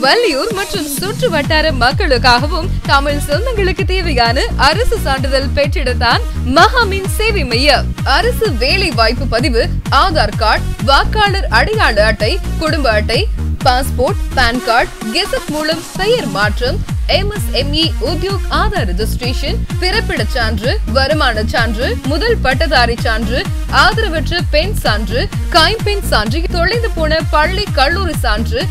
வள்ளியூர் மற்றும் சுற்று வட்டார மக்களுக்காகவும் தமிழ் சொந்தங்களுக்கு தேவையான அரசு சான்றிதழ் பெற்றிடத்தான் மகாமின் சேவை மையம். அரசு வேலை வாய்ப்பு பதிவு ஆதார் கார்டு வாக்காளர் அடையாள அட்டை குடும்ப அட்டை பாஸ்போர்ட் பான் கார்டு கெசட் மூலம் பெயர் மாற்றம் எம்எஸ்எம்இ உத்யோக் ஆதார் ரெஜிஸ்ட்ரேஷன் பிறப்பிடச் சான்று வருமான சான்று முதல் பட்டதாரி சான்று ஆதரவற்ற பெண் சான்று கைம்பெண் சான்று தொலைந்து போன பள்ளி கல்லூரி சான்று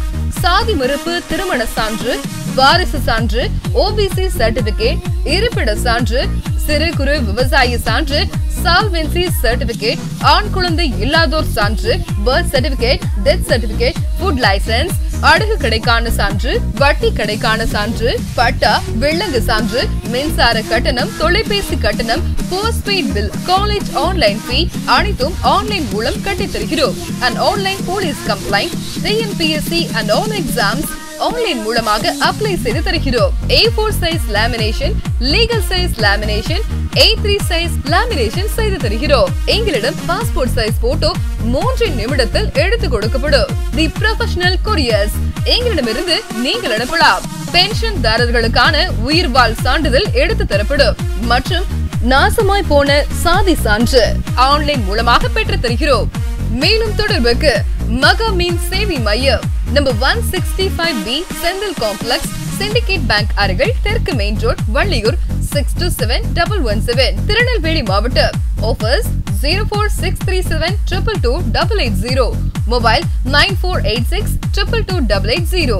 சாதி மறுப்பு திருமண சான்று வாரிசு சான்று ஓபிசி சர்டிபிகேட் இருப்பிட சான்று சிறு குறு விவசாய சான்று சால்வென்சி சர்டிபிகேட் ஆண் குழந்தை இல்லாதோர் சான்று birth certificate death certificate food license அடகு கடைக்கான சான்று வட்டி கடைக்கான சான்று பட்டா வில்லங்கு சான்று மின்சார கட்டணம் தொலைபேசி கட்டணம் postpaid bill college online fee அனைத்தும் ஆன்லைன் மூலம் கட்டித் தருகிறோம் and online police complaint TNPSC and all exams online மூலமாக அப்ளை செய்து தருகிறோம். A four size lamination legal size lamination A three size lamination செய்து தருகிறோம். எங்களிடம் பாஸ்போர்ட் சைஸ் போட்டோ மூன்று நிமிடத்தில் எடுத்து கொடுக்கப்படும். தி ப்ரொஃபஷனல் கொரியர்ஸ் எங்களிடமிருந்து நீங்கள் அனுப்பலாம். பென்ஷன் தாரர்களுக்கான உயிர்வாழ் சான்றிதழ் எடுத்து தரப்படும் மற்றும் நாசமாய் போன சாதி சான்று ஆன்லைன் மூலமாக பெற்று தருகிறோம். மேலும் தொடர்புக்கு மகமீன் சேவை மையம். Number one sixty five B Senthil complex syndicate bank அருகில் தெற்கு main road Valliyoor six two seven double one seven Tirunelveli மாவட்டம். Offers zero four six three seven triple two double eight zero mobile nine four eight six triple two double eight zero